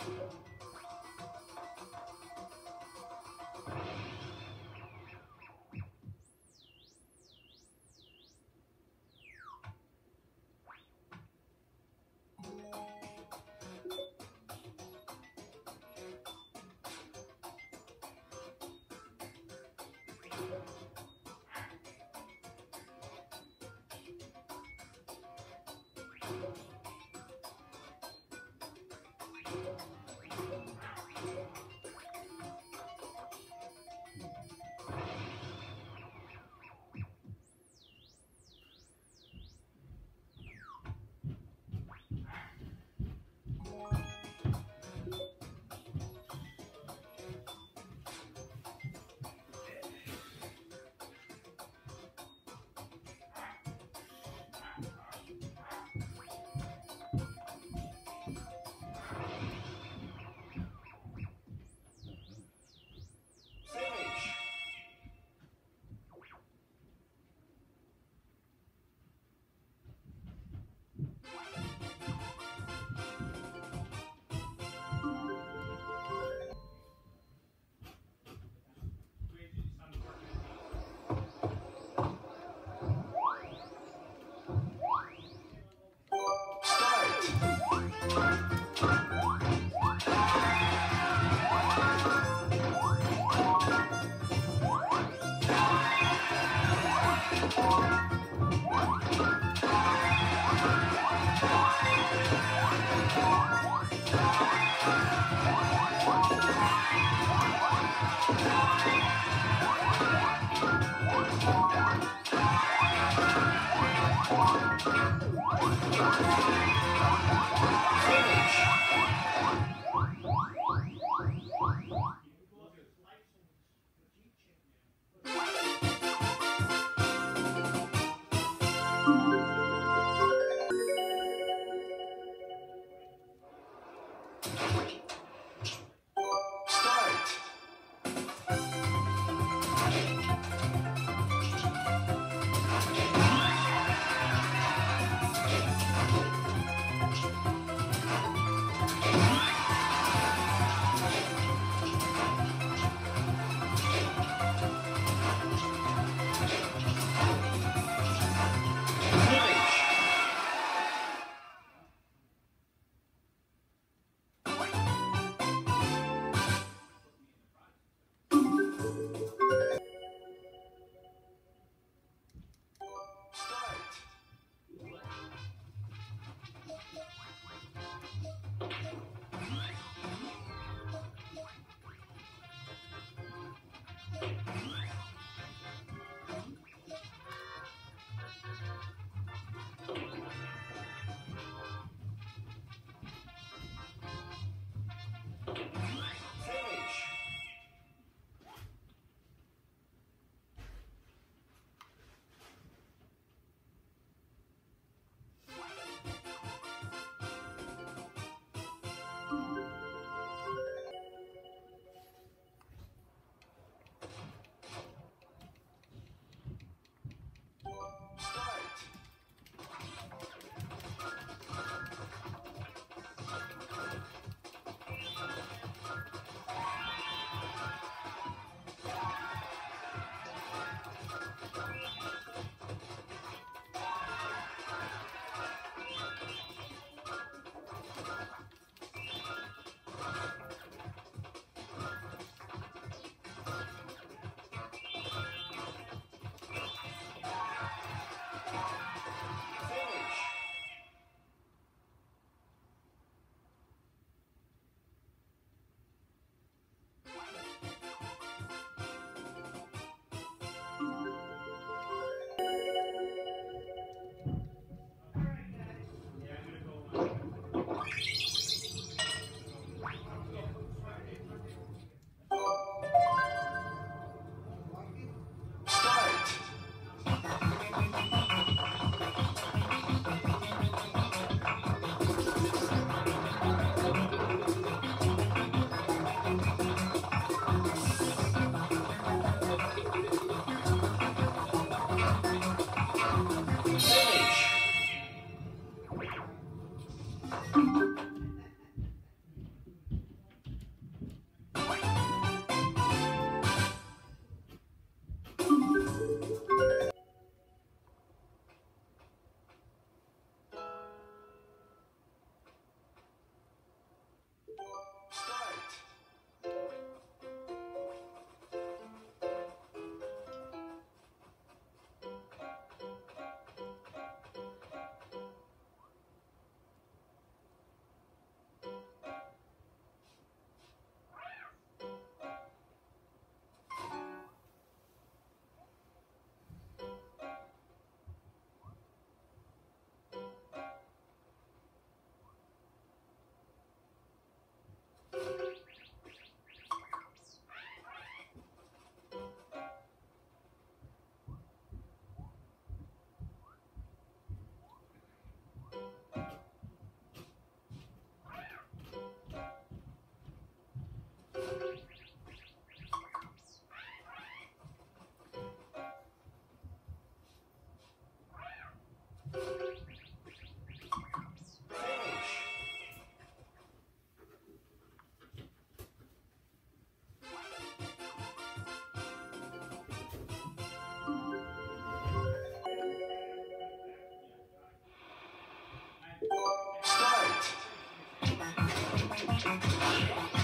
Finish. Finish. Start. Finish. あっ!